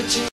but you